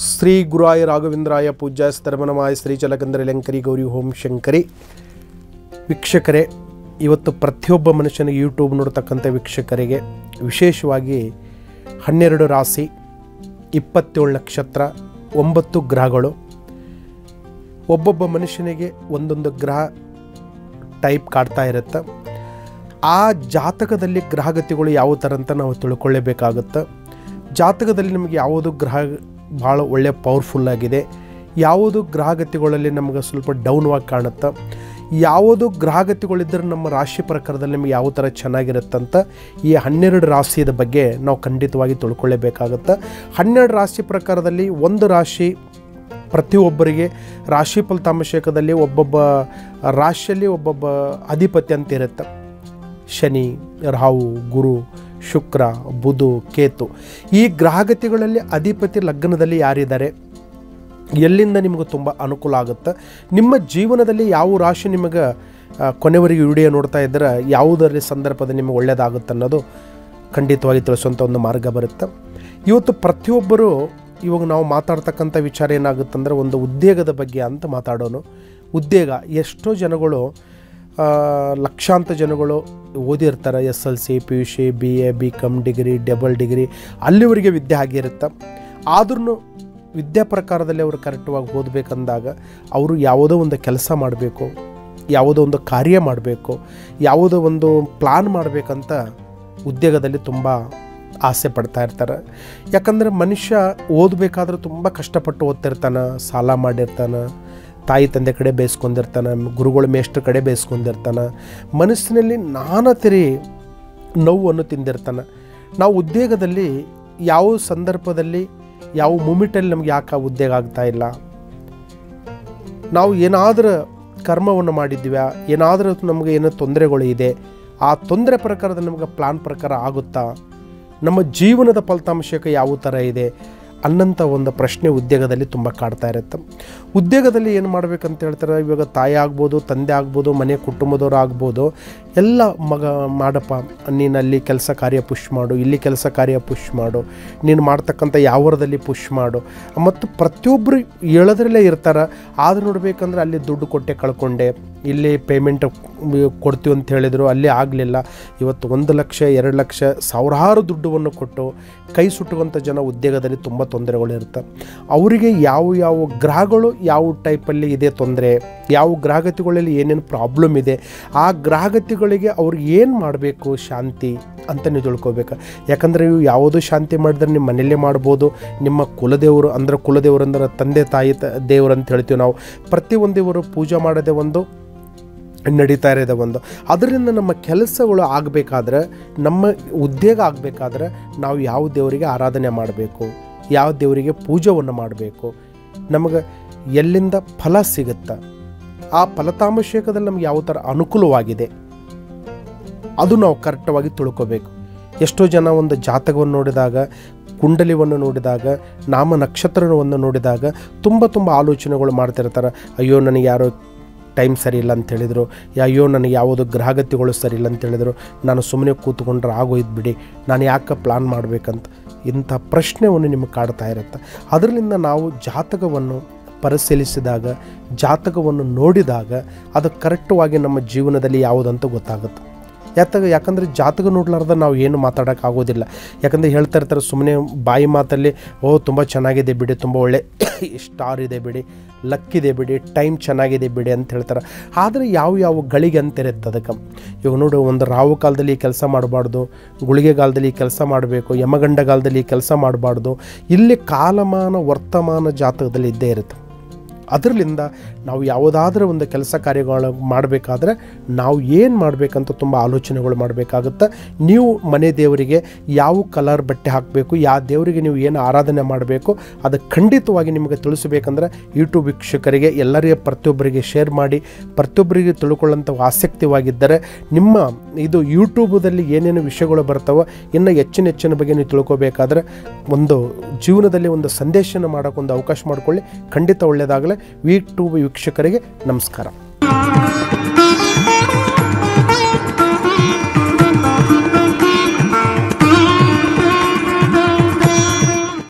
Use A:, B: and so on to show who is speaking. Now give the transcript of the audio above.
A: ಶ್ರೀ ಗುರಾಯ ರಾಘವೇಂದ್ರಾಯ ಪೂಜ್ಯ ಸ್ತರ್ಮನಮಾಯ ಶ್ರೀ ಚಲಕಂದರಲಂಕರಿ ಗೌರಿ ಓಂ ಶಂಕರಿ. ವೀಕ್ಷಕರೇ, ಇವತ್ತು ಪ್ರತಿಯೊಬ್ಬ ಮನುಷ್ಯನಿಗೆ ಯೂಟ್ಯೂಬ್ ನೋಡ್ತಕ್ಕಂಥ ವೀಕ್ಷಕರಿಗೆ ವಿಶೇಷವಾಗಿ ಹನ್ನೆರಡು ರಾಶಿ, ಇಪ್ಪತ್ತೇಳು ನಕ್ಷತ್ರ, ಒಂಬತ್ತು ಗ್ರಹಗಳು. ಒಬ್ಬೊಬ್ಬ ಮನುಷ್ಯನಿಗೆ ಒಂದೊಂದು ಗ್ರಹ ಟೈಪ್ ಕಾಡ್ತಾ ಇರುತ್ತೆ. ಆ ಜಾತಕದಲ್ಲಿ ಗ್ರಹಗತಿಗಳು ಯಾವ ಥರ ಅಂತ ನಾವು ತಿಳ್ಕೊಳ್ಳೇಬೇಕಾಗುತ್ತೆ. ಜಾತಕದಲ್ಲಿ ನಮಗೆ ಯಾವುದು ಗ್ರಹ ಭಾಳ ಒಳ್ಳೆಯ ಪವರ್ಫುಲ್ಲಾಗಿದೆ ಯಾವುದು ಗ್ರಹಗತಿಗಳಲ್ಲಿ ನಮಗೆ ಸ್ವಲ್ಪ ಡೌನ್ ಆಗಿ ಕಾಣುತ್ತೆ. ಯಾವುದು ಗ್ರಹಗತಿಗಳಿದ್ದರೆ ನಮ್ಮ ರಾಶಿ ಪ್ರಕಾರದಲ್ಲಿ ನಮಗೆ ಯಾವ ಥರ ಚೆನ್ನಾಗಿರುತ್ತಂತ ಈ ಹನ್ನೆರಡು ರಾಶಿಯದ ಬಗ್ಗೆ ನಾವು ಖಂಡಿತವಾಗಿ ತಿಳ್ಕೊಳ್ಳೇಬೇಕಾಗುತ್ತೆ ಹನ್ನೆರಡು ರಾಶಿ ಪ್ರಕಾರದಲ್ಲಿ ಒಂದು ರಾಶಿ ಪ್ರತಿಯೊಬ್ಬರಿಗೆ ರಾಶಿ ಫಲಿತಾಂಶಕದಲ್ಲಿ ಒಬ್ಬೊಬ್ಬ ರಾಶಿಯಲ್ಲಿ ಒಬ್ಬೊಬ್ಬ ಅಧಿಪತಿ ಅಂತ ಇರುತ್ತೆ. ಶನಿ, ರಾಹು, ಗುರು ಶುಕ್ರ, ಬುಧು, ಕೇತು. ಈ ಗ್ರಹಗತಿಗಳಲ್ಲಿ ಅಧಿಪತಿ ಲಗ್ನದಲ್ಲಿ ಯಾರಿದ್ದಾರೆ? ಎಲ್ಲಿಂದ ನಿಮಗೆ ತುಂಬ ಅನುಕೂಲ ಆಗುತ್ತೆ? ನಿಮ್ಮ ಜೀವನದಲ್ಲಿ ಯಾವ ರಾಶಿ ನಿಮಗೆ ಕೊನೆವರೆಗೂ ವಿಡಿಯೋ ನೋಡ್ತಾ ಇದ್ದರೆ ಯಾವುದರಲ್ಲಿ ಸಂದರ್ಭದಲ್ಲಿ ನಿಮಗೆ ಒಳ್ಳೆಯದಾಗುತ್ತೆ ಅನ್ನೋದು ಖಂಡಿತವಾಗಿ ತಿಳಿಸುವಂಥ ಒಂದು ಮಾರ್ಗ ಬರುತ್ತೆ. ಇವತ್ತು ಪ್ರತಿಯೊಬ್ಬರು ಇವಾಗ ನಾವು ಮಾತಾಡ್ತಕ್ಕಂಥ ವಿಚಾರ ಏನಾಗುತ್ತಂದ್ರೆ ಒಂದು ಉದ್ಯೋಗದ ಬಗ್ಗೆ ಅಂತ ಮಾತಾಡೋನು. ಉದ್ಯೋಗ, ಎಷ್ಟೋ ಜನಗಳು ಲಕ್ಷಾಂತರ ಜನಗಳು ಓದಿರ್ತಾರೆ S L C, P U C, B A, B com degree, double degree, ಅಲ್ಲಿವರೆಗೆ ವಿದ್ಯೆ ಆಗಿರುತ್ತೆ ಆದ್ರೂ ವಿದ್ಯಾ ಪ್ರಕಾರದಲ್ಲಿ ಅವರು ಕರೆಕ್ಟವಾಗಿ ಓದಬೇಕಂದಾಗ ಅವರು ಯಾವುದೋ ಒಂದು ಕೆಲಸ ಮಾಡಬೇಕು, ಯಾವುದೋ ಒಂದು ಕಾರ್ಯ ಮಾಡಬೇಕು, ಯಾವುದೋ ಒಂದು ಪ್ಲಾನ್ ಮಾಡಬೇಕಂತ ಉದ್ಯೋಗದಲ್ಲಿ ತುಂಬ ಆಸೆ ಪಡ್ತಾ ಇರ್ತಾರೆ. ಯಾಕಂದರೆ ಮನುಷ್ಯ ಓದಬೇಕಾದ್ರೆ ತುಂಬ ಕಷ್ಟಪಟ್ಟು ಓದ್ತಿರ್ತಾನೆ, ಸಾಲ ಮಾಡಿರ್ತಾನೆ ತಾಯಿ ತಂದೆ ಕಡೆ ಬೇಯಿಸ್ಕೊಂಡಿರ್ತಾನೆ ಗುರುಗಳ ಮೇಷ್ಟ್ರ ಕಡೆ ಬೇಯಿಸ್ಕೊಂಡಿರ್ತಾನೆ ಮನಸ್ಸಿನಲ್ಲಿ ನಾನಾ ತೆರೆ ನೋವನ್ನು ತಿಂದಿರ್ತಾನೆ. ನಾವು ಉದ್ಯೋಗದಲ್ಲಿ ಯಾವ ಸಂದರ್ಭದಲ್ಲಿ, ಯಾವ ಮೂಮೆಂಟಲ್ಲಿ ನಮ್ಗೆ ಯಾಕೆ ಉದ್ಯೋಗ ಆಗ್ತಾ ಇಲ್ಲ? ನಾವು ಏನಾದರೂ ಕರ್ಮವನ್ನು ಮಾಡಿದ್ವಿ, ಏನಾದರೂ ನಮಗೆ ಏನೋ ತೊಂದರೆಗಳು ಇದೆ, ಆ ತೊಂದರೆ ಪ್ರಕಾರದ ನಮಗೆ ಪ್ಲಾನ್ ಪ್ರಕಾರ ಆಗುತ್ತಾ? ನಮ್ಮ ಜೀವನದ ಫಲಿತಾಂಶಕ್ಕೆ ಯಾವ ಥರ ಇದೆ? ಅನ್ನಂಥ ಒಂದು ಪ್ರಶ್ನೆ ಉದ್ಯೋಗದಲ್ಲಿ ತುಂಬ ಕಾಡ್ತಾ ಇರುತ್ತೆ. ಉದ್ಯೋಗದಲ್ಲಿ ಏನು ಮಾಡ್ಬೇಕಂತ ಹೇಳ್ತಾರೆ? ಇವಾಗ ತಾಯಿ ಆಗ್ಬೋದು, ತಂದೆ ಆಗ್ಬೋದು, ಮನೆ ಕುಟುಂಬದವರು ಆಗ್ಬೋದು. ಎಲ್ಲ ಮಗ ಮಾಡಪ್ಪ, ನೀನು ಅಲ್ಲಿ ಕೆಲಸ ಕಾರ್ಯ ಪುಷ್ ಮಾಡು, ಇಲ್ಲಿ ಕೆಲಸ ಕಾರ್ಯ ಪುಷ್ ಮಾಡು, ನೀನು ಮಾಡ್ತಕ್ಕಂಥ ಯಾವರದಲ್ಲಿ ಪುಷ್ ಮಾಡು. ಮತ್ತು ಪ್ರತಿಯೊಬ್ಬರು ಹೇಳೋದ್ರಲ್ಲೇ ಇರ್ತಾರೆ, ಆದ್ರೆ ನೋಡ್ಬೇಕಂದ್ರೆ ಅಲ್ಲಿ ದುಡ್ಡು ಕೊಟ್ಟೆ ಕಳ್ಕೊಂಡೆ, ಇಲ್ಲಿ ಪೇಮೆಂಟ್ ಕೊಡ್ತೀವಿ ಅಂತ ಹೇಳಿದರು, ಅಲ್ಲಿ ಆಗಲಿಲ್ಲ. ಇವತ್ತು ಒಂದು ಲಕ್ಷ, ಎರಡು ಲಕ್ಷ, ಸಾವಿರಾರು ದುಡ್ಡನ್ನು ಕೊಟ್ಟು ಕೈ ಸುಟ್ಟುವಂಥ ಜನ ಉದ್ಯೋಗದಲ್ಲಿ ತುಂಬ ತೊಂದರೆಗಳು ಇರುತ್ತೆ ಅವರಿಗೆ ಯಾವ ಯಾವ ಗ್ರಹಗಳು ಯಾವ ಟೈಪಲ್ಲಿ ಇದೆ ತೊಂದರೆ, ಯಾವ ಗ್ರಹಗತಿಗಳಲ್ಲಿ ಏನೇನು ಪ್ರಾಬ್ಲಮ್ ಇದೆ, ಆ ಗ್ರಹಗತಿಗಳಿಗೆ ಅವ್ರು ಏನು ಮಾಡಬೇಕು ಶಾಂತಿ ಅಂತ ನೀವು ತಿಳ್ಕೊಬೇಕು. ಯಾಕಂದರೆ ನೀವು ಯಾವುದೋ ಶಾಂತಿ ಮಾಡಿದ್ರೆ ನಿಮ್ಮ ಮನೆಯಲ್ಲೇ ಮಾಡ್ಬೋದು, ನಿಮ್ಮ ಕುಲದೇವರು ಅಂದ್ರೆ ಕುಲದೇವರು ಅಂದ್ರೆ ತಂದೆ ತಾಯಿ ತ, ದೇವರು ಅಂತ ಹೇಳ್ತೀವಿ ನಾವು. ಪ್ರತಿಯೊಂದಿವರು ಪೂಜೆ ಮಾಡೋದೇ ಒಂದು, ನಡೀತಾ ಇರೋದೇ ಒಂದು. ಅದರಿಂದ ನಮ್ಮ ಕೆಲಸಗಳು ಆಗಬೇಕಾದ್ರೆ, ನಮ್ಮ ಉದ್ಯೋಗ ಆಗಬೇಕಾದ್ರೆ ನಾವು ಯಾವ ದೇವರಿಗೆ ಆರಾಧನೆ ಮಾಡಬೇಕು, ಯಾವ ದೇವರಿಗೆ ಪೂಜೆಯನ್ನು ಮಾಡಬೇಕು, ನಮಗೆ ಎಲ್ಲಿಂದ ಫಲ ಸಿಗುತ್ತೆ, ಆ ಫಲತಾಮಶೇಕದಲ್ಲಿ ನಮ್ಗೆ ಯಾವ ಥರ ಅನುಕೂಲವಾಗಿದೆ ಅದು ನಾವು ಕರೆಕ್ಟಾಗಿ ತಿಳ್ಕೋಬೇಕು. ಎಷ್ಟೋ ಜನ ಒಂದು ಜಾತಕವನ್ನು ನೋಡಿದಾಗ, ಕುಂಡಲಿವನ್ನು ನೋಡಿದಾಗ, ನಾಮ ನಕ್ಷತ್ರವನ್ನು ನೋಡಿದಾಗ ತುಂಬ ತುಂಬ ಆಲೋಚನೆಗಳು ಮಾಡ್ತಿರ್ತಾರೆ. ಅಯ್ಯೋ, ನನಗೆ ಯಾರೋ ಟೈಮ್ ಸರಿ ಇಲ್ಲ ಅಂತ ಹೇಳಿದರು. ಅಯ್ಯೋ, ನನಗೆ ಯಾವುದು ಗ್ರಹಗತಿಗಳು ಸರಿ ಇಲ್ಲ ಅಂತ ಹೇಳಿದರು. ನಾನು ಸುಮ್ಮನೆ ಕೂತ್ಕೊಂಡ್ರೆ ಆಗೋಯ್ತು ಬಿಡಿ. ನಾನು ಯಾಕೆ ಪ್ಲಾನ್ ಮಾಡಬೇಕಂತ ಇಂಥ ಪ್ರಶ್ನೆಯನ್ನು ನಿಮಗೆ ಕಾಡ್ತಾ ಇರುತ್ತೆ. ಅದರಿಂದ ನಾವು ಜಾತಕವನ್ನು ಪರಿಶೀಲಿಸಿದಾಗ, ಜಾತಕವನ್ನು ನೋಡಿದಾಗ ಅದು ಕರೆಕ್ಟಾಗಿ ನಮ್ಮ ಜೀವನದಲ್ಲಿ ಯಾವುದಂತ ಗೊತ್ತಾಗುತ್ತೆ. ಯಾತಗ ಯಾಕಂದರೆ ಜಾತಕ ನೋಡ್ಲಾರ್ದ ನಾವು ಏನು ಮಾತಾಡೋಕ್ಕಾಗೋದಿಲ್ಲ ಯಾಕಂದರೆ ಹೇಳ್ತಾ ಇರ್ತಾರೆ ಸುಮ್ಮನೆ ಬಾಯಿ ಮಾತಲ್ಲಿ, ಓ, ತುಂಬ ಚೆನ್ನಾಗಿದೆ ಬಿಡಿ, ತುಂಬ ಒಳ್ಳೆ ಸ್ಟಾರ್ ಇದೆ ಬಿಡಿ ಲಕ್ ಇದೆ ಬಿಡಿ ಟೈಮ್ ಚೆನ್ನಾಗಿದೆ ಬಿಡಿ ಅಂತ ಹೇಳ್ತಾರೆ. ಆದರೆ ಯಾವ ಯಾವ ಗಳಿಗೆ ಅಂತ ಇರುತ್ತೆ ಅದಕ್ಕೆ. ಇವಾಗ ನೋಡು, ಒಂದು ರಾವು ಕಾಲದಲ್ಲಿ ಕೆಲಸ ಮಾಡಬಾರ್ದು, ಗುಳಿಗೆ ಕಾಲದಲ್ಲಿ ಕೆಲಸ ಮಾಡಬೇಕು, ಯಮಗಂಡ ಕಾಲದಲ್ಲಿ ಕೆಲಸ ಮಾಡಬಾರ್ದು, ಇಲ್ಲಿ ಕಾಲಮಾನ, ವರ್ತಮಾನ ಜಾತಕದಲ್ಲಿ ಇದ್ದೇ ಇರುತ್ತೆ. ಅದರಲ್ಲಿಂದ ನಾವು ಯಾವುದಾದ್ರೂ ಒಂದು ಕೆಲಸ ಕಾರ್ಯಗಳು ಮಾಡಬೇಕಾದ್ರೆ ನಾವು ಏನು ಮಾಡಬೇಕಂತ ತುಂಬ ಆಲೋಚನೆಗಳು ಮಾಡಬೇಕಾಗುತ್ತೆ. ನೀವು ಮನೆ ದೇವರಿಗೆ ಯಾವ ಕಲರ್ ಬಟ್ಟೆ ಹಾಕಬೇಕು ಯಾವ ದೇವರಿಗೆ ನೀವು ಏನು ಆರಾಧನೆ ಮಾಡಬೇಕು, ಅದು ಖಂಡಿತವಾಗಿ ನಿಮಗೆ ತಿಳಿಸಬೇಕಂದ್ರೆ ಯೂಟ್ಯೂಬ್ ವೀಕ್ಷಕರಿಗೆ, ಎಲ್ಲರಿಗೆ ಪ್ರತಿಯೊಬ್ಬರಿಗೆ ಶೇರ್ ಮಾಡಿ, ಪ್ರತಿಯೊಬ್ಬರಿಗೆ ತಿಳ್ಕೊಳ್ಳೋಂಥ ಆಸಕ್ತಿವಾಗಿದ್ದರೆ ನಿಮ್ಮ ಇದು ಯೂಟ್ಯೂಬದಲ್ಲಿ ಏನೇನು ವಿಷಯಗಳು ಬರ್ತಾವೋ, ಇನ್ನು ಹೆಚ್ಚಿನ ಹೆಚ್ಚಿನ ಬಗ್ಗೆ ನೀವು ತಿಳ್ಕೊಬೇಕಾದ್ರೆ ಒಂದು ಜೀವನದಲ್ಲಿ ಒಂದು ಸಂದೇಶನ ಮಾಡೋಕ್ಕೊಂದು ಅವಕಾಶ ಮಾಡಿಕೊಳ್ಳಿ. ಖಂಡಿತ ಒಳ್ಳೆಯದಾಗಲಿ ಯೂಟ್ಯೂಬ್ ವೀಕ್ಷಕರಿಗೆ ನಮಸ್ಕಾರ.